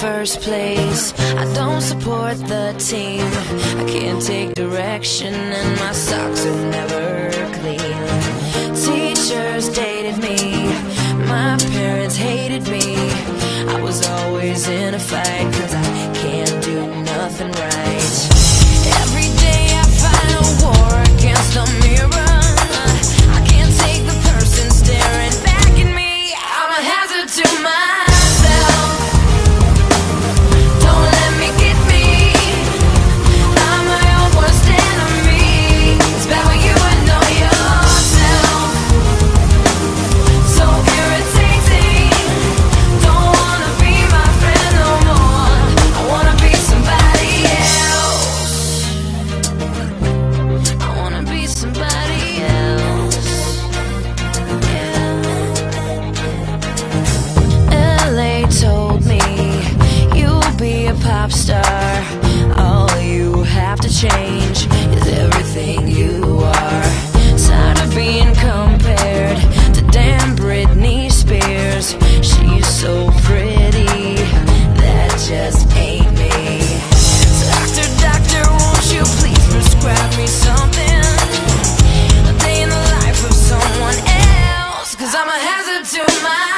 first place. I don't support the team. I can't take direction, and my socks are never clean. Teachers dated me. My parents hated me. I was always in a fight, cause I can't do nothing right. pop star. All you have to change is everything you are. Tired of being compared to damn Britney Spears. She's so pretty, that just ain't me. Doctor, doctor, won't you please prescribe me something? A day in the life of someone else. Cause I'm a hazard to my